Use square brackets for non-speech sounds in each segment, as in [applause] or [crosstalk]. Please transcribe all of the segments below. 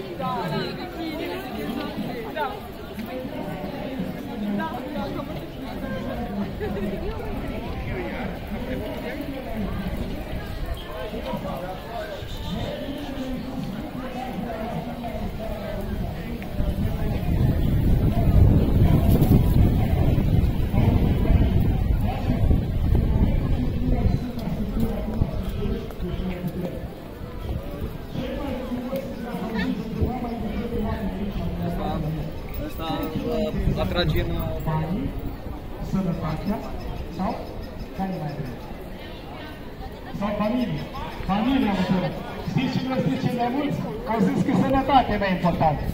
一个 uh, atrage în sănătatea sau care mai greu? Sau familie. Familia întâi. Știți ce vreau știți cei mai mulți? Au zis că sănătatea e mai importantă.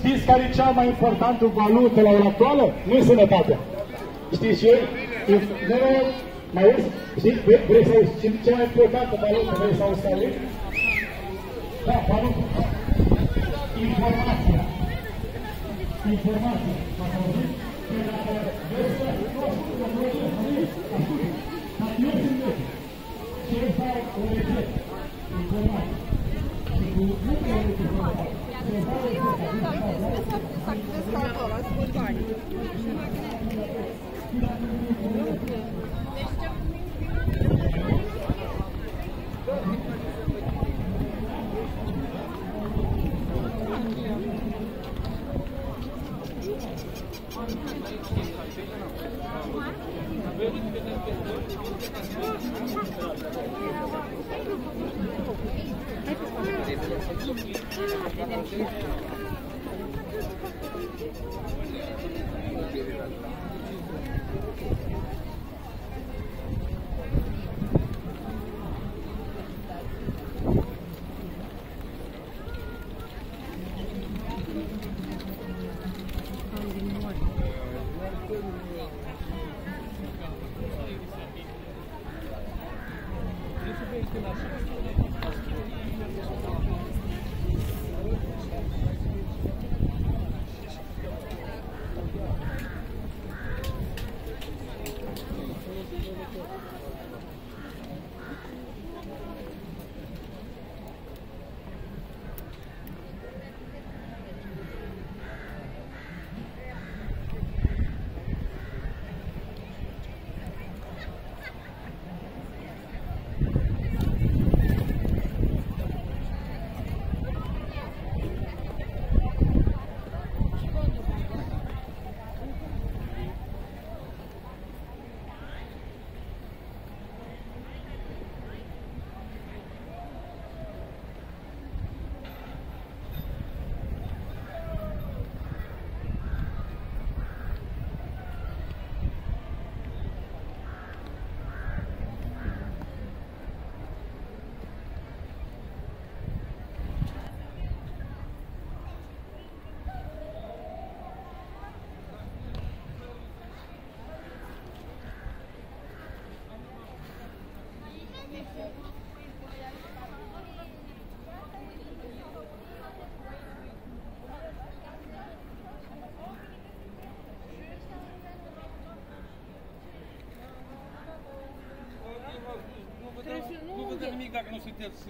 Știți care e cea mai importantă valută la ora actuală? Nu e sănătatea. Știți ce? E- Nu, nu, mai auzi? Știți? Vrei- Vreți să auzi ce- cea mai importantă valută? Vreți să auzi care e? Da, valută. Informația. Informația. M-ați auzit? Că dacă vreți să nu ascultă la voi, ascultă. Dacă eu sunt eu, ce îți dau o rețetă? Informație. Și cu nu trebuie să informație. Să-ți dau o rețetă. Nu văd Thank you.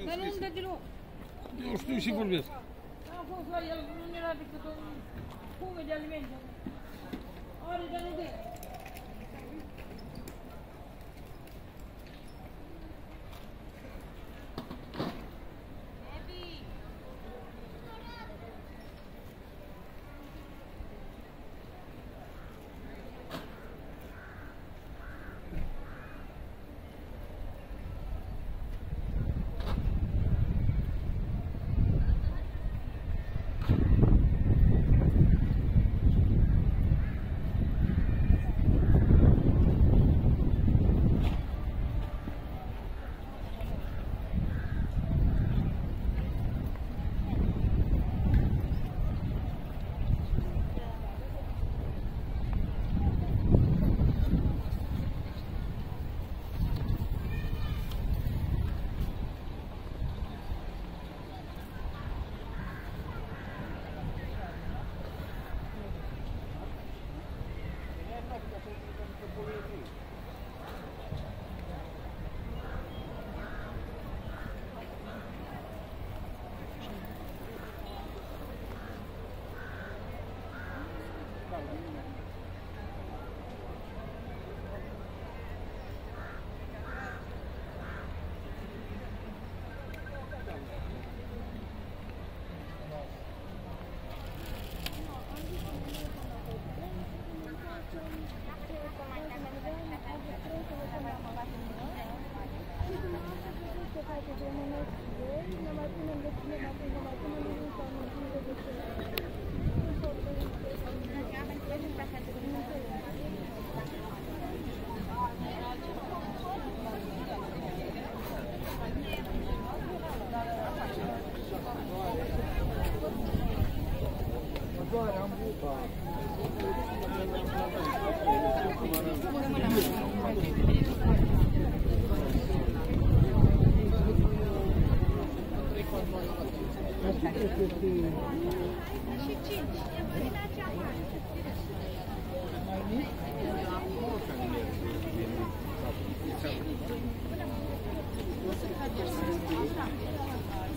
Ben onun da dilo. Uçtu işi bulmuyor. Ben fazla yazdım. Ne yaptık? Bu gelmeyeceğim.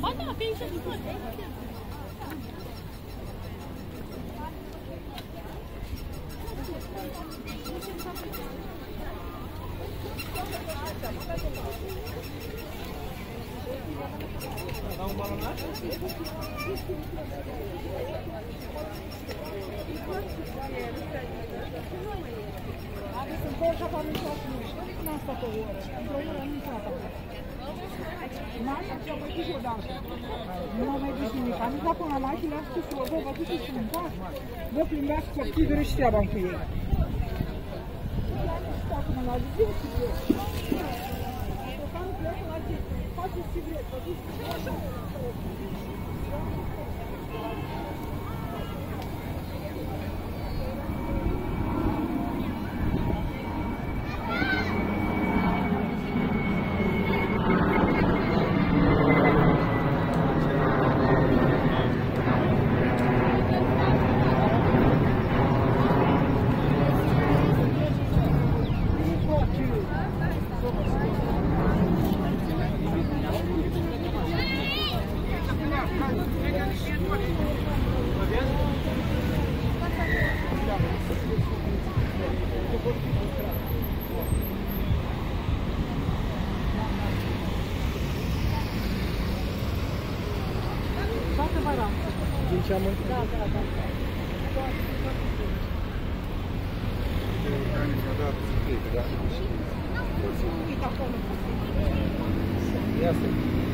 好大冰箱，你过来。Nu am mai dus nimic. Am dat până la mașină, am spus, bă, vă duceți în bar, vă plimbați copii, dureți treaba cu ei. Până la zi, Faceți ce vreți, vă duceți. 是。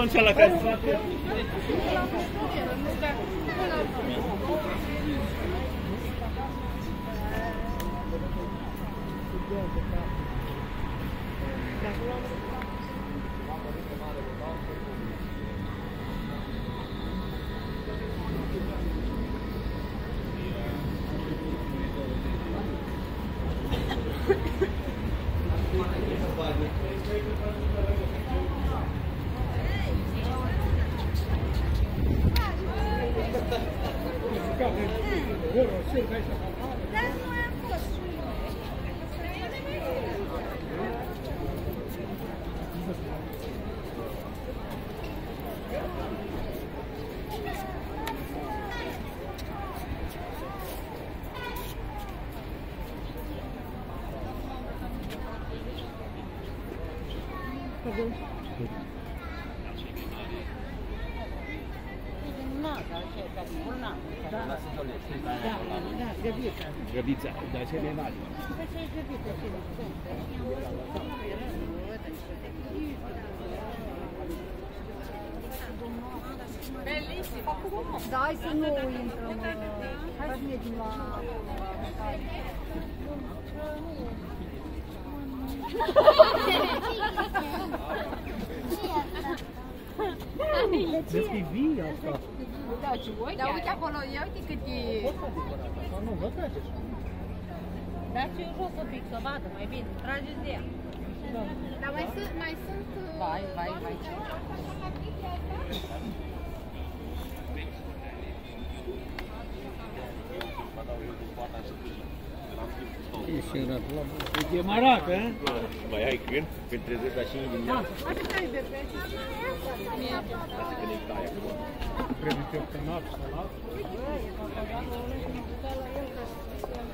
atunci la casă. Thank. Găbița. Grăbița, dar ce ne mari. Păi ce e găbiță, ce Da, hai să nu intrăm. Hai să mergem la... [laughs] Vezi că e vie asta. Dar uite acolo, ia uite cât e... Sau nu, vă trage. Dați-o jos un pic, să vadă mai bine. Trageți de ea. Dar mai sunt, mai sunt... uh, Vai, vai, vai. E maracă, eh? Mai ai când? Când trezești la 5 dimineața? Trebuie că pe noapte să las. Nu vrei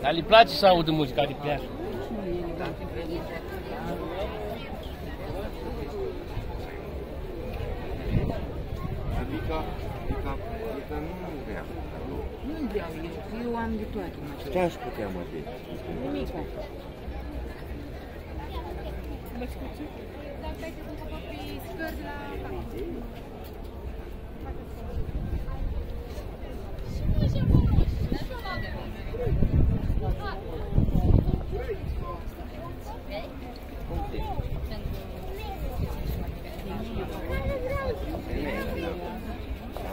Dar le place să audă muzica de pleaș. Adică, adică, adică nu vrea. Nu vreau eu, eu am de toate mă. Ce aș putea mă de? Nimic. Dar uite, sunt copii scări la cap. Dar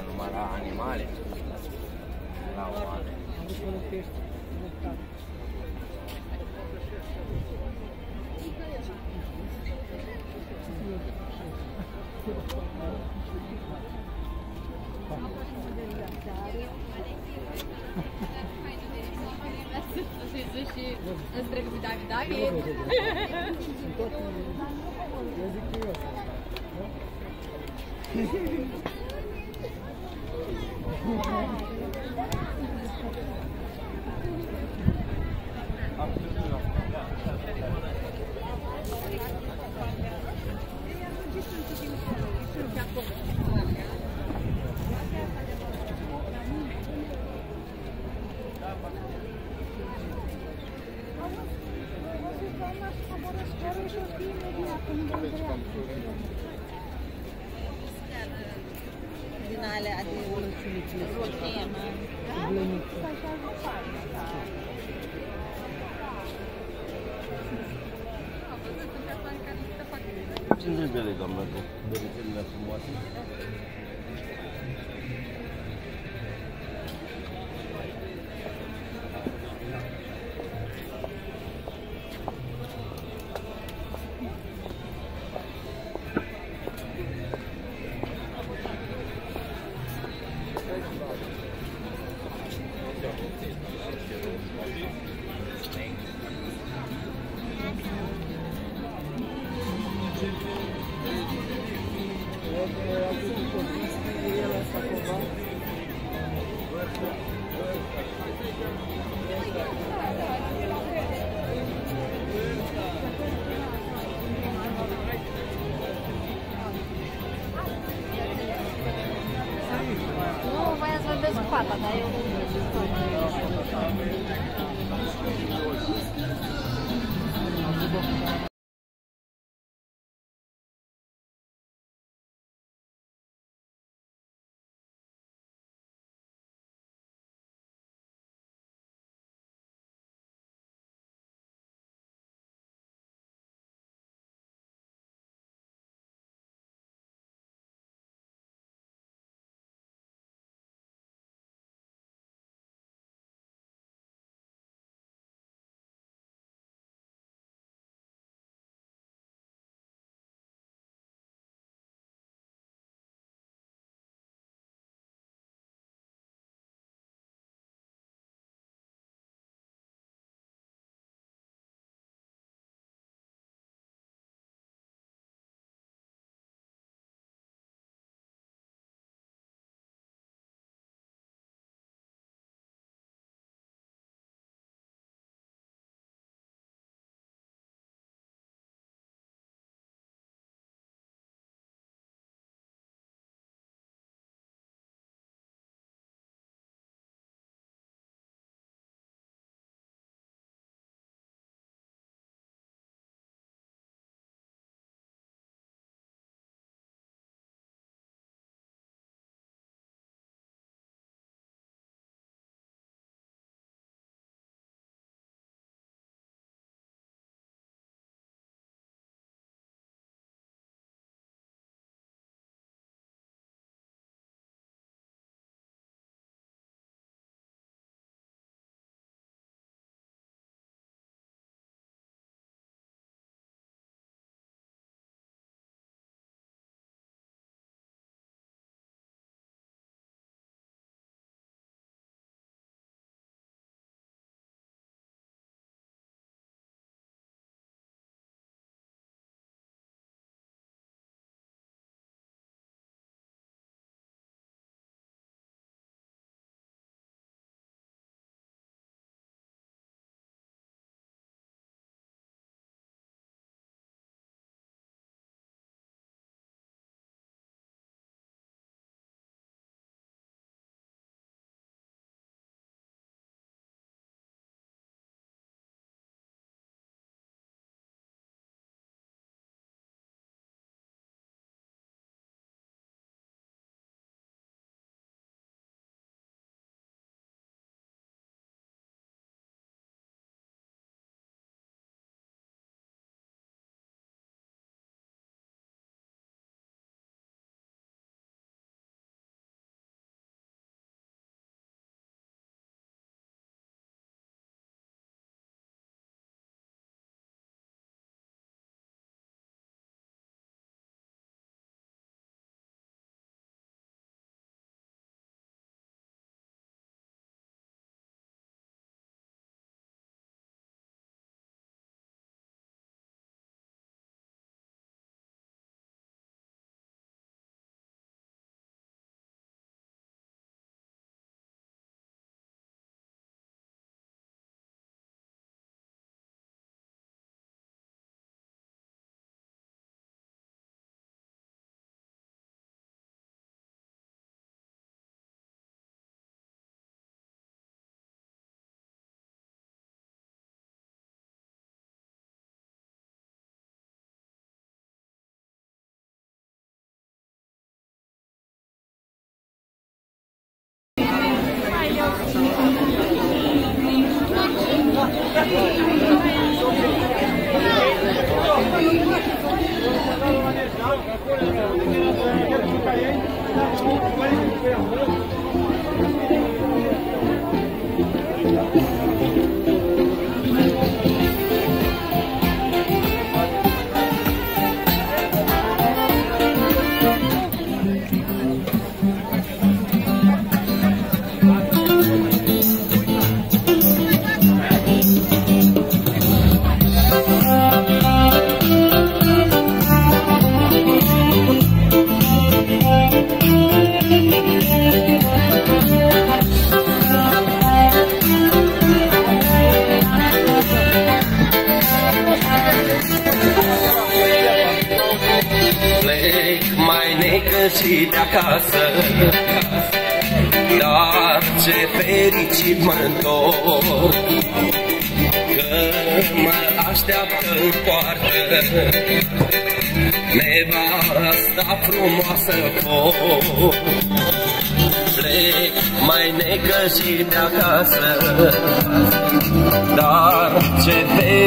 numai la animale. La oameni. existe a extremidade da rede. Thank [laughs] you. Din alea de roșie, mă. Cine bele, doamnă, cu berițelele frumoase?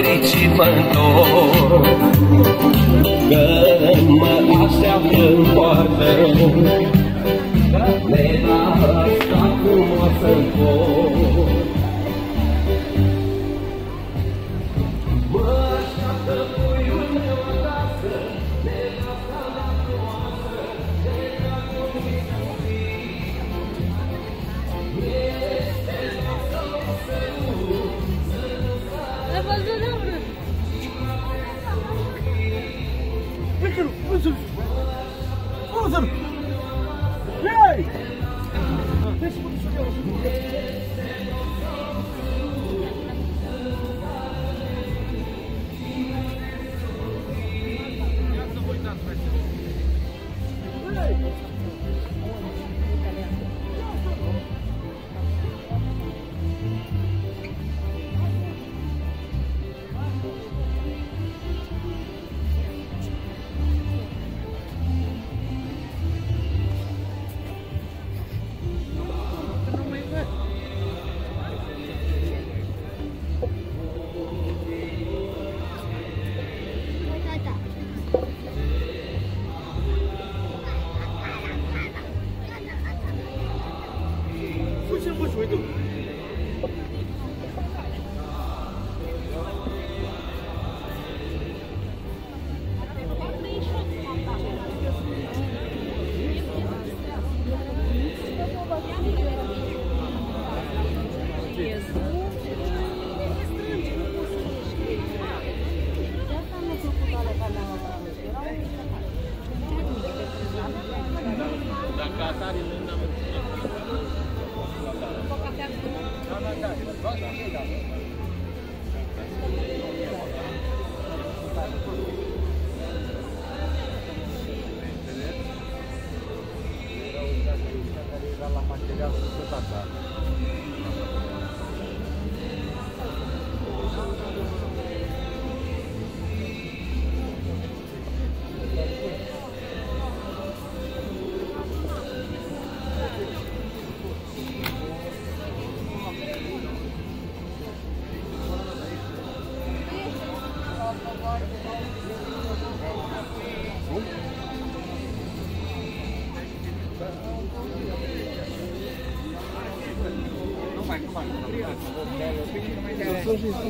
meriti pantò Gama astea în poartă rău Ne-a lăsat frumoasă-n pot It was a Live,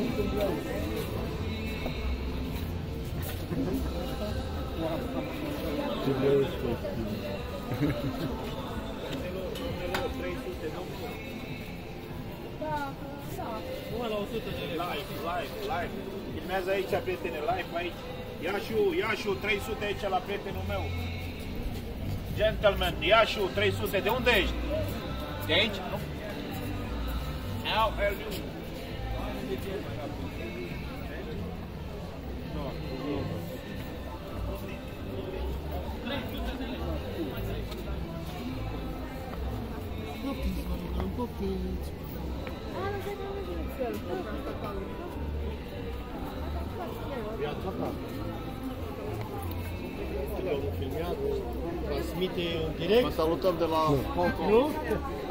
live, live. Filmează aici, prietene, live aici. Iașu, Iașu, 300 aici la prietenul meu. Gentleman, Iașu, 300. De unde ești? De aici? Nu? How are you? Transmite în direct. Vă salutăm de la Hong Kong. Nu?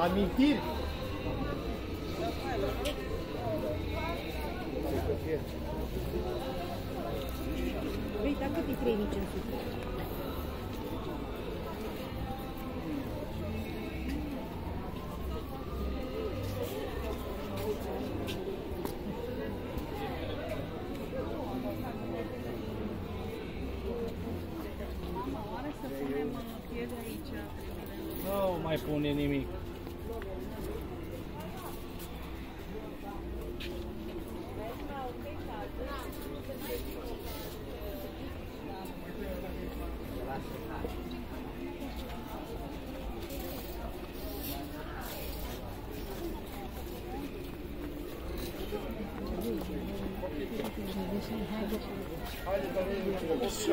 Amintiri. Uite, cât e 3500? Nu mai pune nimic.